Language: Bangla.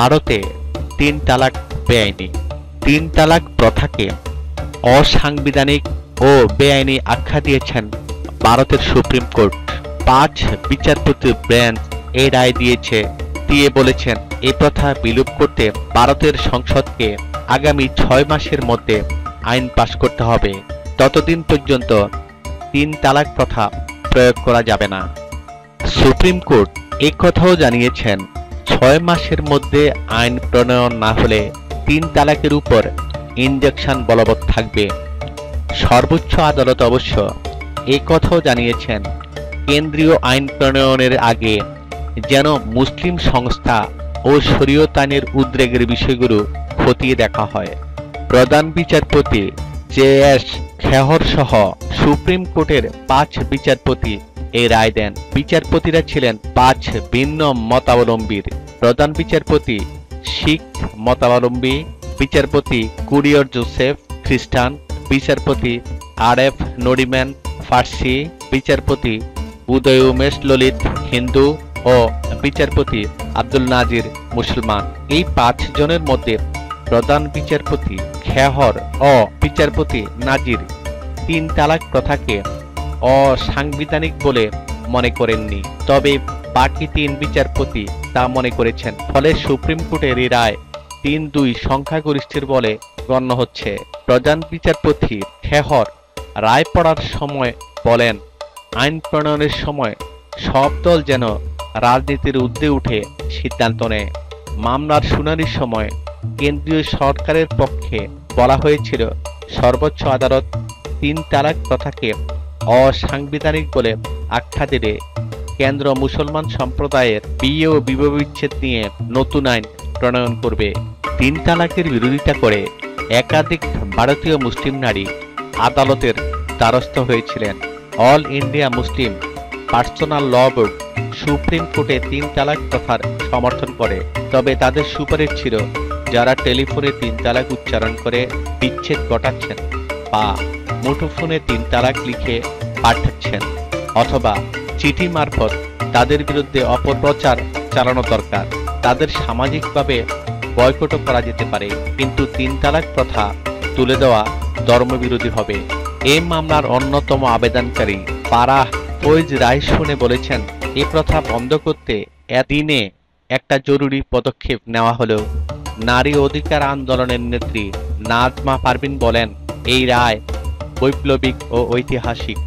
ভারতে তিন তালাক বেআইনি। তিন তালাক প্রথাকে অসাংবিধানিক ও বেআইনি আখ্যা দিয়েছেন ভারতের সুপ্রিম কোর্ট। পাঁচ বিচারপতির বেঞ্চ এ রায় দিয়েছে, দিয়ে বলেছেন এই প্রথা বিলুপ করতে ভারতের সংসদকে আগামী ছয় মাসের মধ্যে আইন পাশ করতে হবে। ততদিন পর্যন্ত তিন তালাক প্রথা প্রয়োগ করা যাবে না। সুপ্রিম কোর্ট এই কথাও জানিয়েছেন ছয় মাসের মধ্যে আইন প্রণয়ন না হলে তিন তালাকের উপর ইনজেকশন বলবৎ থাকবে। সর্বোচ্চ আদালত অবশ্য এই কথাও জানিয়েছেন, কেন্দ্রীয় আইন প্রণয়নের আগে যেন মুসলিম সংস্থা ও শরীয়তানের উদ্রেগের বিষয়গুলো খতিয়ে দেখা হয়। প্রধান বিচারপতি জে এস খেহর সহ সুপ্রিম কোর্টের পাঁচ বিচারপতি এই রায় দেন। বিচারপতিরা ছিলেন পাঁচ ভিন্ন মতাবলম্বীর। প্রধান বিচারপতি শিখ মতাবলম্বী বিচারপতি কুরিয়র জোসেফ, খ্রিস্টান বিচারপতি আর এফ নরিম্যান, ফার্সি বিচারপতি উদয় উমেশ ললিত, হিন্দু ও বিচারপতি আব্দুল নাজির মুসলমান। এই পাঁচ জনের মধ্যে প্রধান বিচারপতি খেহর ও বিচারপতি নাজির। তিন তালাক প্রথাকে অসাংবিধানিক বলে মনে করেননি। তবে বাকি তিন বিচারপতি তা মনে করেছেন। ফলে সুপ্রিম কোর্টের এই রায় তিন দুই সংখ্যাগরিষ্ঠের বলে গণ্য হচ্ছে। প্রধান বিচারপতি খেহর রায় পড়ার সময় বলেন, আইন প্রণয়নের সময় সব দল যেন রাজনীতির ঊর্ধ্বে উঠে সিদ্ধান্ত নেয়। মামলার শুনানির সময় কেন্দ্রীয় সরকারের পক্ষে বলা হয়েছিল, সর্বোচ্চ আদালত তিন তালাক প্রথাকে অসাংবিধানিক বলে আখ্যা দিলে কেন্দ্র মুসলমান সম্প্রদায়ের বিয়ে ও বিবাহ বিচ্ছেদ নিয়ে নতুন আইন প্রণয়ন করবে। তিন তালাকের বিরোধিতা করে একাধিক ভারতীয় মুসলিম নারী আদালতের দ্বারস্থ হয়েছিলেন। All India Muslim Personal Law Board Supreme কোর্টে তিন তালাক প্রথার সমর্থন করে। তবে তাদের সুপারিশ ছিল যারা টেলিফোনে তিন তালাক উচ্চারণ করে বিচ্ছেদ ঘটাচ্ছেন বা মুঠোফোনে তিন তালাক লিখে পাঠাচ্ছেন অথবা চিঠি মারফত তাদের বিরুদ্ধে অপপ্রচার চালানো দরকার। তাদের সামাজিকভাবে বয়কটও করা যেতে পারে, কিন্তু তিন তালাক প্রথা তুলে দেওয়া ধর্মবিরোধী হবে। এ মামলার অন্যতম আবেদনকারী পারাহ ফৈজ রায় শুনে বলেছেন, এ প্রথা বন্ধ করতে এদিনে একটা জরুরি পদক্ষেপ নেওয়া হলেও নারী অধিকার আন্দোলনের নেত্রী নাজমা পারভিন বলেন, এই রায় বৈপ্লবিক ও ঐতিহাসিক।